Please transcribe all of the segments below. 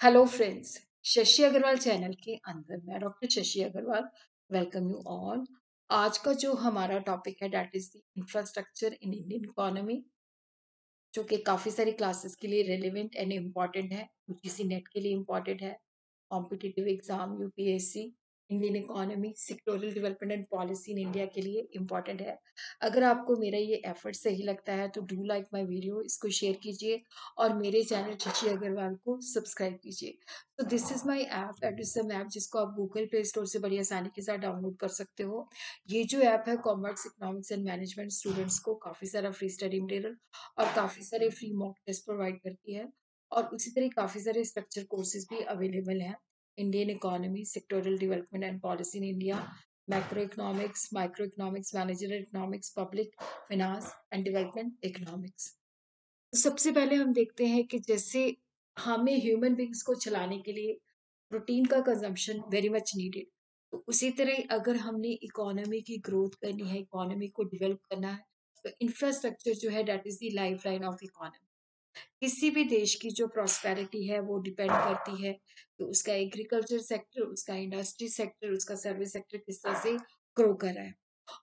Hello friends Shashi Agarwal channel के अंदर मैं doctor Shashi Agarwal welcome you all आज का जो हमारा टॉपिक है that is the infrastructure in Indian economy जो कि काफ़ी सारी क्लासेस के लिए रेलिवेंट एंड इंपॉर्टेंट है। यूजीसी नेट के लिए इंपॉर्टेंट है। Competitive exam UPSC Indian economy sectoral development and policy in India के लिए इंपॉर्टेंट है। अगर आपको मेरा ये एफर्ट सही लगता है तो डू लाइक माय वीडियो इसको शेयर कीजिए और मेरे चैनल शशि अग्रवाल को सब्सक्राइब कीजिए। तो this is my app at is app जिसको आप गूगल प्ले स्टोर से बड़ी आसानी के साथ डाउनलोड कर सकते हो। ये जो ऐप है commerce economics and management students को काफ़ी सारा फ्री स्टडी मटेरियल और काफ़ी सारे फ्री मॉक टेस्ट प्रोवाइड करती है और उसी तरह काफ़ी सारे स्ट्रक्चर कोर्सेज भी अवेलेबल हैं। Indian economy sectoral development and policy in India micro economics micro economics manager economics public finance and development economics सबसे पहले हम देखते हैं कि जैसे हमें ह्यूमन बींग्स को चलाने के लिए प्रोटीन का कंजम्पशन वेरी मच नीडेड तो उसी तरह अगर हमने इकोनॉमी की ग्रोथ करनी है इकोनॉमी को डेवलप करना है तो इंफ्रास्ट्रक्चर जो है that is the lifeline of economy किसी भी देश की जो प्रॉस्पेरिटी है, वो डिपेंड करती है। कि उसका एग्रीकल्चर सेक्टर उसका इंडस्ट्री सेक्टर उसका सर्विस सेक्टर किस तरह से ग्रो कर रहा है।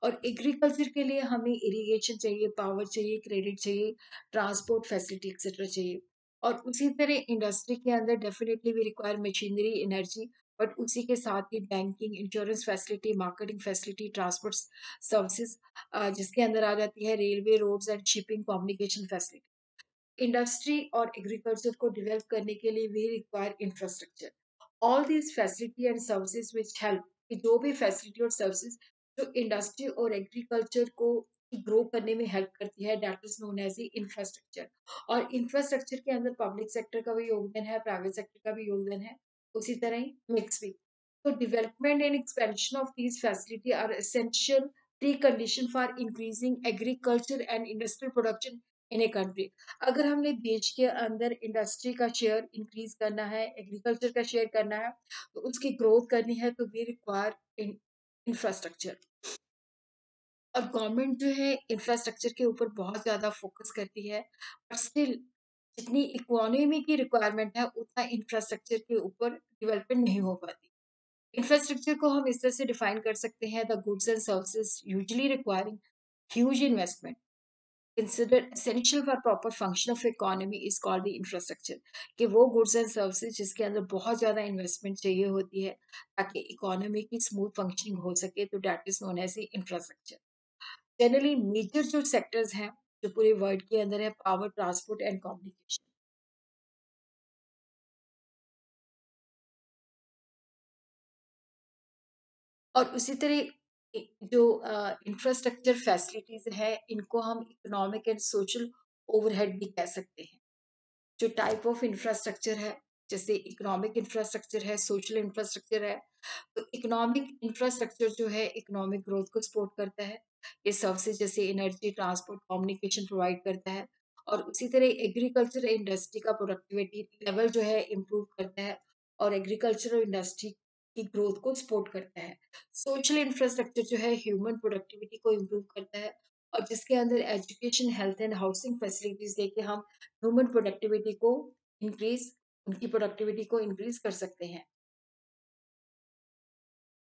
और एग्रीकल्चर के लिए हमें इरिगेशन चाहिए पावर चाहिए क्रेडिट चाहिए ट्रांसपोर्ट फैसिलिटी एक्सेट्रा चाहिए। और उसी तरह इंडस्ट्री के अंदर definitely we require machinery energy but उसी के साथ ही banking insurance facility marketing facility transport services जिसके अंदर आ जाती है railway roads and shipping communication facility industry और एग्रीकल्चर को डेवलप करने के लिए we require infrastructure all these facility and services which help कि जो भी फैसिलिटी और सर्विसेज़ जो इंडस्ट्री और एग्रीकल्चर को ग्रो करने में हेल्प करती है that is known as infrastructure और इंफ्रास्ट्रक्चर के अंदर पब्लिक सेक्टर का भी योगदान है प्राइवेट सेक्टर का भी योगदान है, उसी तरह ही मिक्स भी। तो development and expansion of these facility are essential precondition for increasing agriculture and industrial production in a country अगर हमने देश के अंदर इंडस्ट्री का शेयर इंक्रीज करना है एग्रीकल्चर का शेयर करना है तो उसकी ग्रोथ करनी है तो वी रिक्वायर इंफ्रास्ट्रक्चर और गवर्नमेंट जो है इंफ्रास्ट्रक्चर के ऊपर बहुत ज़्यादा फोकस करती है पर स्टिल जितनी इकोनॉमी की रिक्वायरमेंट है, उतना इंफ्रास्ट्रक्चर के ऊपर डेवलपमेंट नहीं हो पाती। इंफ्रास्ट्रक्चर को हम इस तरह से डिफाइन कर सकते हैं the goods and services usually requiring huge investment considered essential for proper function of economy is called the infrastructure कि वो goods and services जिसके अंदर बहुत ज़्यादा investment चाहिए होती है ताकि economy की smooth functioning हो सके तो is known as the infrastructure generally major जो sectors हैं जो पूरे वर्ल्ड के अंदर है power transport and communication और उसी तरह जो इंफ्रास्ट्रक्चर फैसिलिटीज़ है, इनको हम इकोनॉमिक एंड सोशल ओवरहेड भी कह सकते हैं। जो टाइप ऑफ़ इंफ्रास्ट्रक्चर है, जैसे इकोनॉमिक इंफ्रास्ट्रक्चर है सोशल इंफ्रास्ट्रक्चर है तो इकोनॉमिक इंफ्रास्ट्रक्चर जो है इकोनॉमिक ग्रोथ को सपोर्ट करता है। ये सर्विसेज़ जैसे एनर्जी ट्रांसपोर्ट कम्युनिकेशन प्रोवाइड करता है और उसी तरह एग्रीकल्चर इंडस्ट्री का प्रोडक्टिविटी लेवल जो है इम्प्रूव करता है और एग्रीकल्चर इंडस्ट्री की ग्रोथ को सपोर्ट करता है। सोशल इंफ्रास्ट्रक्चर जो है ह्यूमन प्रोडक्टिविटी को इम्प्रूव करता है और जिसके अंदर education health and housing facilities देके हम ह्यूमन प्रोडक्टिविटी को इंक्रीज उनकी प्रोडक्टिविटी को इंक्रीज कर सकते हैं।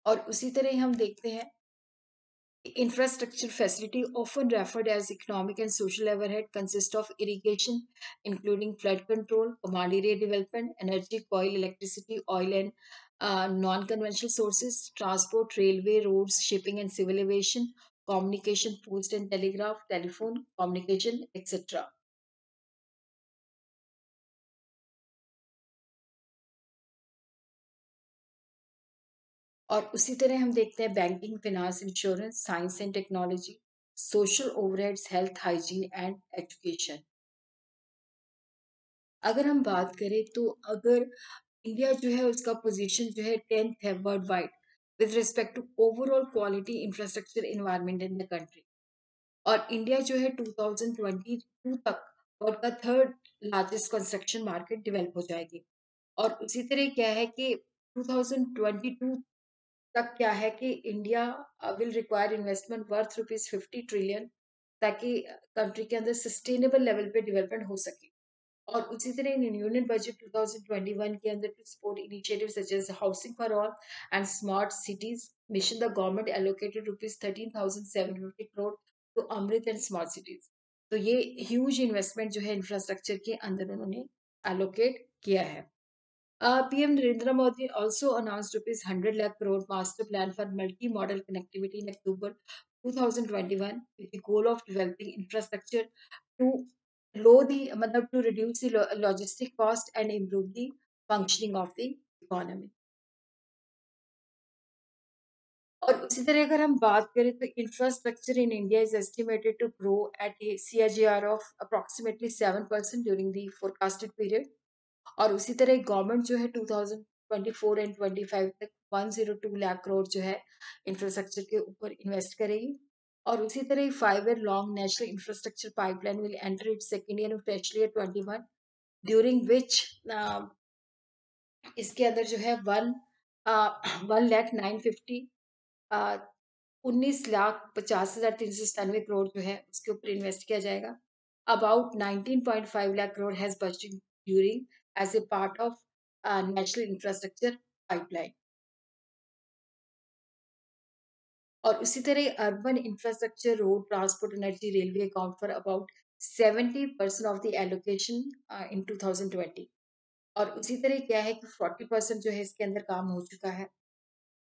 और उसी तरह हम देखते हैं infrastructure facility often referred as economic and social overhead consist of irrigation including flood control command area development energy coal electricity oil and non conventional sources transport railway roads shipping and civil aviation communication post and telegraph telephone communication etcetera और उसी तरह हम देखते हैं banking finance insurance science and technology social overheads health hygiene and education अगर हम बात करें तो अगर इंडिया जो है उसका पोजीशन जो है टेंथ है world wide with respect to overall quality infrastructure environment in the country और इंडिया जो है 2022 तक वर्ल्ड का third largest construction market develop हो जाएगी। और उसी तरह क्या है कि 2022 तक क्या है कि India will require investment worth rupees fifty trillion ताकि कंट्री के अंदर सस्टेनेबल लेवल पे डेवलपमेंट हो सके। और उसी तरह इन यूनियन बजट 2021 के अंदर to support initiative such as housing for all and smart cities mission the government allocated rupees thirteen thousand seven fifty crore to Amrut and smart cities तो ये ह्यूज इन्वेस्टमेंट जो है infrastructure के अंदर उन्होंने allocate किया है। Uh, PM Narendra Modi also announced rupees 100 lakh crore master plan for multi-modal connectivity in October 2021 with the goal of developing infrastructure to low the मतलब to reduce the logistic cost and improve the functioning of the economy. और उसी तरह अगर हम बात करें तो infrastructure in India is estimated to grow at A C G R of approximately seven percent during the forecasted period और उसी तरह गवर्नमेंट जो है 2024 एंड 25 तक 102 लाख करोड़ जो है इंफ्रास्ट्रक्चर के ऊपर इन्वेस्ट करेगी और उसी तरह ही five year long national infrastructure pipeline will enter it second year financial year 21 during which इसके अंदर जो है one one lakh nine fifty उन्नीस लाख पचास हज़ार तीन सौ सतानवे करोड़ जो है उसके ऊपर इन्वेस्ट किया जाएगा। About nineteen point five lakh crore has budget during as a part of a national infrastructure और उसी तरह urban infrastructure road transport energy railway account for about 70 percent of the allocation in 2020 और उसी तरह क्या है कि 40 परसेंट जो है इसके अंदर काम हो चुका है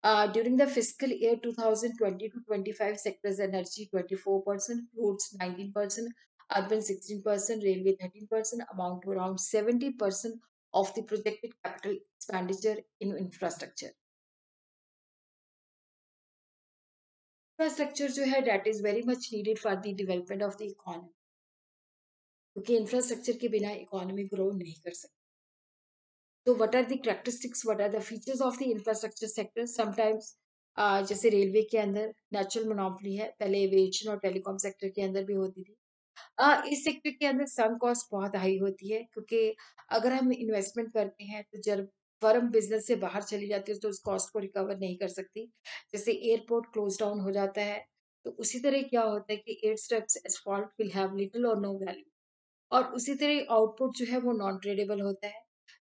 during the physical year 2020 to 25 sectors energy 24 percent roads 19 percent urban 16%, railway 13%, amount to around 70% of the projected capital expenditure in infrastructure. Infrastructure जो है that is very much needed for the development of the economy. क्योंकि infrastructure के बिना economy grow नहीं कर सकती। तो what are the characteristics what are the features of the infrastructure sector sometimes जैसे रेलवे के अंदर नेचुरल मोनोपली है पहले एविएशन और टेलीकॉम सेक्टर के अंदर भी होती थी। अ, इस सेक्टर के अंदर सम कॉस्ट बहुत हाई होती है क्योंकि अगर हम इन्वेस्टमेंट करते हैं तो जब फर्म बिज़नेस से बाहर चली जाती है तो उस कॉस्ट को रिकवर नहीं कर सकती। जैसे एयरपोर्ट क्लोज डाउन हो जाता है तो उसी तरह क्या होता है कि air strips asphalt will have little और नो वैल्यू और उसी तरह आउटपुट जो है वो नॉन ट्रेडेबल होता है।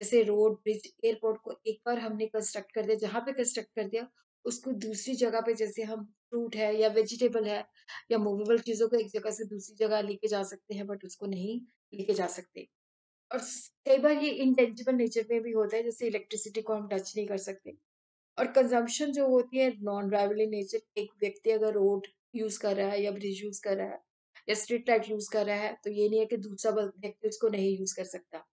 जैसे रोड ब्रिज एयरपोर्ट को एक बार हमने कंस्ट्रक्ट कर दिया, जहाँ पे कंस्ट्रक्ट कर दिया, उसको दूसरी जगह पे जैसे हम फ्रूट है या वेजिटेबल है या मूवेबल चीज़ों को एक जगह से दूसरी जगह लेके जा सकते हैं बट उसको नहीं लेके जा सकते। और कई बार ये इंटेंजिबल नेचर में भी होता है, जैसे इलेक्ट्रिसिटी को हम टच नहीं कर सकते। और कंजम्पशन जो होती है नॉन ड्राइवल नेचर एक व्यक्ति अगर रोड यूज़ कर रहा है या ब्रिज यूज़ कर रहा है या स्ट्रीट लाइट यूज़ कर रहा है तो ये नहीं है कि दूसरा व्यक्ति उसको नहीं यूज़ कर सकता।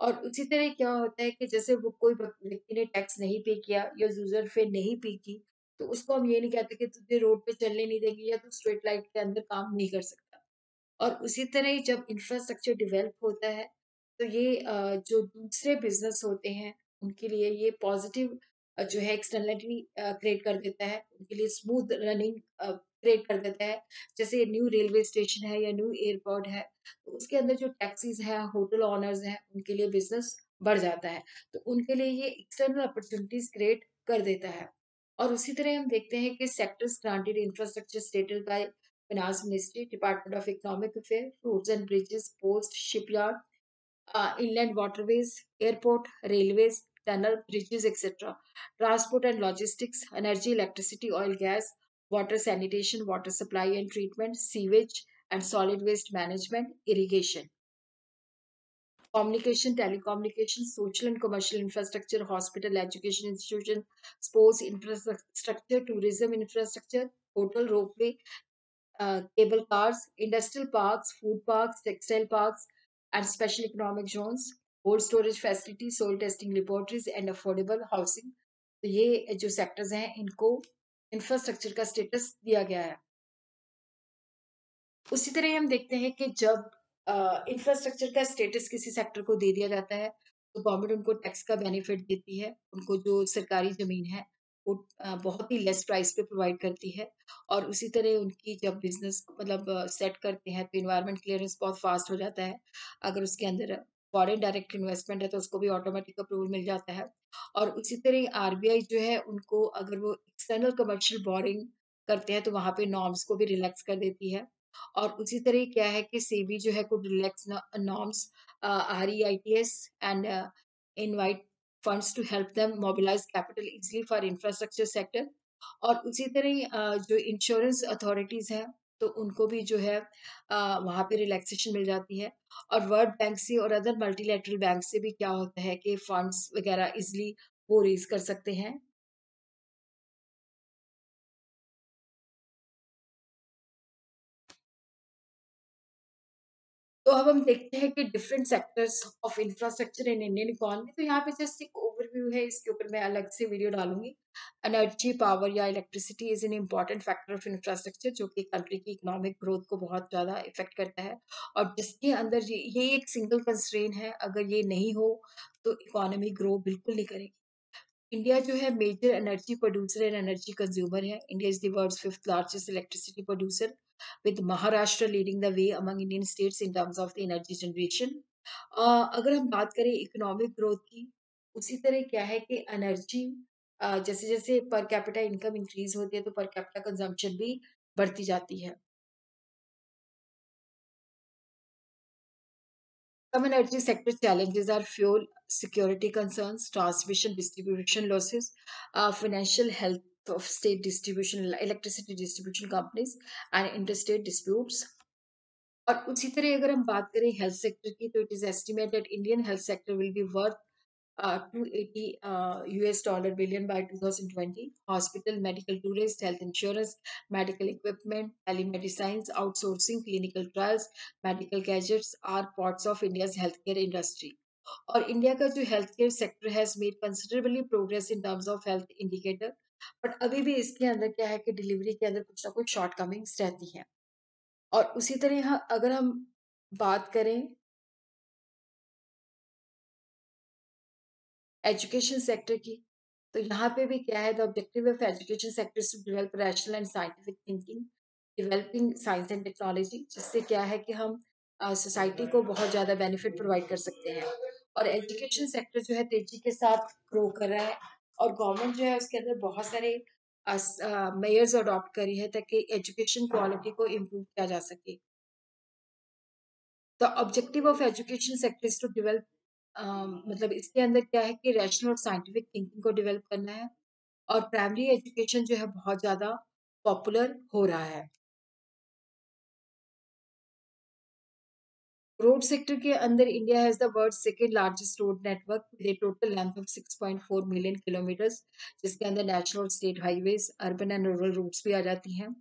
और उसी तरह क्या होता है कि जैसे वो कोई व्यक्ति ने टैक्स नहीं पे किया या यूज़र फे नहीं पे की तो उसको हम ये नहीं कहते कि तुझे रोड पे चलने नहीं देंगे या तू स्ट्रीट लाइट के अंदर काम नहीं कर सकता। और उसी तरह जब इंफ्रास्ट्रक्चर डेवलप होता है तो ये जो दूसरे बिज़नेस होते हैं, उनके लिए ये पॉजिटिव जो है एक्सटर्नलिटी क्रिएट कर देता है। उनके लिए स्मूथ रनिंग क्रिएट कर देता है। जैसे न्यू रेलवे स्टेशन है या न्यू एयरपोर्ट है तो उसके अंदर जो टैक्सीज हैं, होटल ऑनर्स हैं, उनके लिए बिज़नेस बढ़ जाता है। तो उनके लिए ये एक्सटर्नल अपॉर्चुनिटीज़ क्रिएट कर देता है। और उसी तरह हम देखते हैं कि sectors granted infrastructure stated by finance ministry, department of economic affair, roads and bridges, post, shipyard uh, inland waterways, airport, railways, tunnel, bridges, etc. Transport and logistics, energy, electricity, oil, gas, water sanitation, water supply and treatment, sewage and solid waste management, irrigation. Communication, telecommunication, social and commercial infrastructure, hospital, education institution, sports infrastructure, tourism infrastructure, hotel, ropeway, uh, cable cars, industrial parks, food parks, textile parks, and special economic zones, cold storage facilities, soil testing laboratories, and affordable housing. तो ये जो sectors हैं इनको infrastructure का status दिया गया है उसी तरह हम देखते हैं कि जब इंफ्रास्ट्रक्चर का स्टेटस किसी सेक्टर को दे दिया जाता है तो गवर्नमेंट उनको टैक्स का बेनिफिट देती है उनको जो सरकारी ज़मीन है बहुत ही लेस प्राइस पे प्रोवाइड करती है और उसी तरह उनकी जब बिज़नेस मतलब सेट करते हैं तो इन्वायरमेंट क्लियरेंस बहुत फास्ट हो जाता है। अगर उसके अंदर फॉरेन डायरेक्ट इन्वेस्टमेंट है तो उसको भी ऑटोमेटिक अप्रूवल मिल जाता है। और उसी तरह आरबीआई जो है उनको अगर वो एक्सटर्नल कमर्शियल बोरिंग करते हैं तो वहाँ पे नॉर्म्स को भी रिलैक्स कर देती है। और उसी तरह क्या है कि सेबी जो है कुछ relax norms uh, REITs and uh, invite funds to help them mobilize capital easily for infrastructure sector. और उसी तरह जो इंश्योरेंस अथॉरिटीज हैं तो उनको भी जो है वहाँ पे रिलैक्सेशन मिल जाती है और वर्ल्ड बैंक से और अदर मल्टीलेटरल बैंक से भी क्या होता है कि फंड्स वगैरह इजिली वो रेज कर सकते हैं तो अब हम देखते हैं कि different sectors of infrastructure in Indian economy तो यहाँ पे जस्ट एक ओवरव्यू है इसके ऊपर मैं अलग से वीडियो डालूँगी। एनर्जी पावर या electricity is an important factor of infrastructure जो कि कंट्री की इकोनॉमिक ग्रोथ को बहुत ज़्यादा इफ़ेक्ट करता है। और जिसके अंदर ये, ये एक सिंगल कंस्ट्रेन है अगर ये नहीं हो तो इकोनॉमी ग्रो बिल्कुल नहीं करेगी। इंडिया जो है major energy producer and energy consumer है। India is world fifth largest electricity producer with Maharashtra leading the way among Indian states in terms of the energy generation. Uh, अगर हम बात करें इकोनॉमिक ग्रोथ की उसी तरह क्या है कि एनर्जी uh, जैसे जैसे पर कैपिटा इनकम इंक्रीज होती है तो पर कैपिटा कंजम्पशन भी बढ़ती जाती है Some energy sector challenges are fuel security concerns, transmission distribution losses, uh, financial health of state distribution, electricity distribution companies, and interstate disputes. और उसी तरह अगर हम बात करें हेल्थ सेक्टर की तो it is estimated Indian health sector will be worth uh, 280 uh, US dollar billion by 2020. Hospital, medical tourist, health insurance, medical equipment, telemedicines, outsourcing, clinical trials, medical gadgets are parts of India's healthcare industry. और India का जो health care sector has made considerably progress in terms of health indicator but अभी भी इसके अंदर क्या है कि डिलीवरी के अंदर कुछ ना कुछ शॉर्ट कमिंग्स रहती हैं। और उसी तरह अगर हम बात करें एजुकेशन सेक्टर की तो यहाँ पे भी क्या है the objective of education sector to develop rational and scientific thinking developing science and technology जिससे क्या है कि हम सोसाइटी uh, को बहुत ज़्यादा बेनिफिट प्रोवाइड कर सकते हैं। और एजुकेशन सेक्टर जो है तेज़ी के साथ ग्रो कर रहा है। और गवर्नमेंट जो है उसके अंदर बहुत सारे मेयर्स अडॉप्ट करी है ताकि एजुकेशन क्वालिटी को इम्प्रूव किया जा सके। The objective of education sector to develop मतलब इसके अंदर क्या है कि रैशनल और साइंटिफिक थिंकिंग को डेवलप करना है और प्राइमरी एजुकेशन जो है बहुत ज़्यादा पॉपुलर हो रहा है। रोड सेक्टर के अंदर India has the world second largest road network with total length of 6.4 million kilometres जिसके अंदर national state highways urban and rural routes भी आ जाती हैं।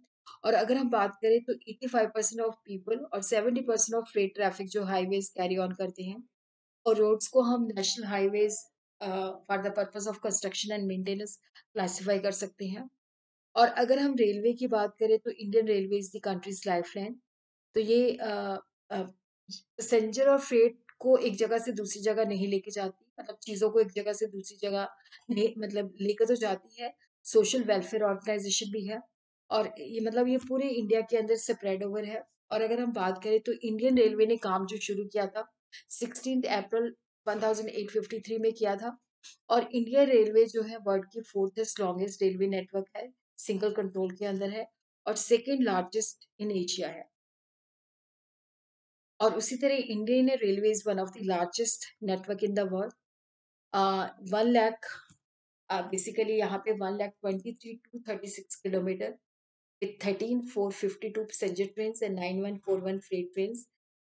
और अगर हम बात करें तो 85 परसेंट ऑफ़ पीपल और 70 परसेंट ऑफ़ फ्रेट ट्रैफ़िक जो हाईवेज कैरी ऑन करते हैं। और रोड्स को हम national highways for the purpose of construction and maintenance classify कर सकते हैं। और अगर हम रेलवे की बात करें तो Indian railway is the country's life line तो ये पैसेंजर और फ्रेट को एक जगह से दूसरी जगह नहीं लेके जाती मतलब चीज़ों को एक जगह से दूसरी जगह मतलब लेकर तो जाती है। सोशल वेलफेयर ऑर्गेनाइजेशन भी है और ये मतलब ये पूरे इंडिया के अंदर स्प्रेड ओवर है। और अगर हम बात करें तो इंडियन रेलवे ने काम जो शुरू किया था, सिक्सटीन अप्रैल 1853 में किया था और इंडियन रेलवे जो है वर्ल्ड की फोर्थेस्ट लॉन्गेस्ट रेलवे नेटवर्क है, सिंगल कंट्रोल के अंदर है और सेकेंड लार्जेस्ट इन एशिया है। और उसी तरह Indian railway is one of the largest network in the world one lakh basically यहाँ पे one lakh twenty three two thirty six kilometre with 13,452 passenger trains and 9141 freight trains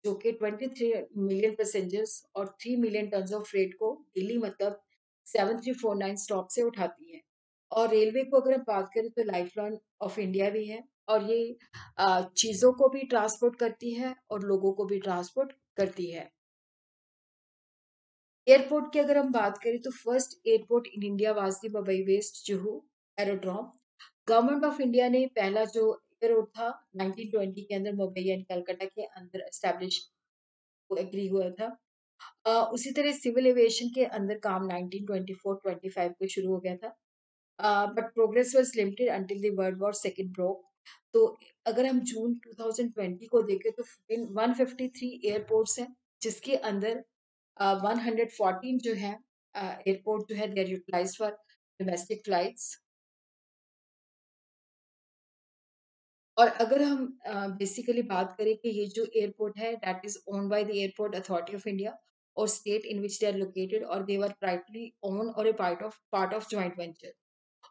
जो कि 23 million passengers और three million ton of freight को daily मतलब 7349 stop से उठाती है। और रेलवे को अगर हम बात करें तो लाइफ लाइन ऑफ़ इंडिया भी है। और ये चीज़ों को भी ट्रांसपोर्ट करती है और लोगों को भी ट्रांसपोर्ट करती है। एयरपोर्ट की अगर हम बात करें तो first airport in India was the Mumbai west Juhu aerodrome. Government of India ने पहला जो एयरपोर्ट था 1920 के अंदर मुंबई एंड कलकत्ता के अंदर एस्टेब्लिश एग्री हुआ था। uh, उसी तरह सिविल एविएशन के अंदर काम 1924-25 को शुरू हो गया था। But progress was limited until the world war second broke तो अगर हम जून 2020 को देखें तो 153 एयरपोर्ट्स हैं जिसके अंदर uh, 114 जो है एयरपोर्ट uh, जो है they are utilize for domestic flights और अगर हम बेसिकली uh, बात करें कि ये जो एयरपोर्ट है that is own by the airport authority of India और state in which they are located और दे आर प्राइटली ओन और a part of part of joint venture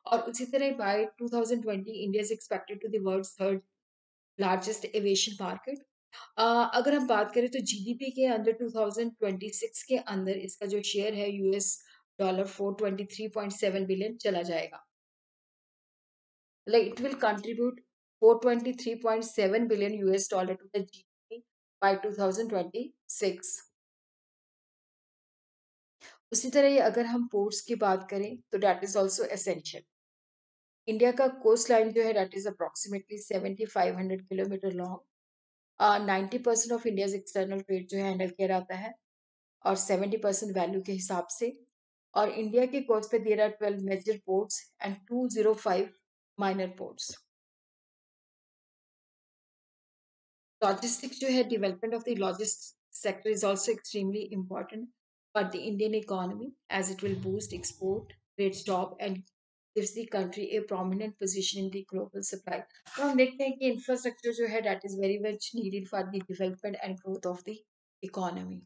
और उसी तरह by 2020 India is expected to the world's third largest aviation market अगर हम बात करें तो जीडीपी के अंदर 2026 के अंदर इसका जो शेयर है यूएस डॉलर 423.7 बिलियन चला जाएगा। Like it will contribute 423.7 billion US dollar to the GDP by 2026. उसी तरह अगर हम पोर्ट्स की बात करें तो that is also essential India का कोस्ट लाइन जो है that is approximately seventy five hundred kilometre long ninety percent of India's external trade जो है हैंडल किया जाता है और सेवेंटी परसेंट वैल्यू के हिसाब से। और इंडिया के कोस्ट पे there are twelve major ports and two zero five minor ports logistics जो है development of the logistic sector is also extremely important for the Indian economy as it will boost export trade stop and gives the country a prominent position in the global supply. तो हम देखते हैं कि infrastructure जो है that is very much needed for the development and growth of the economy.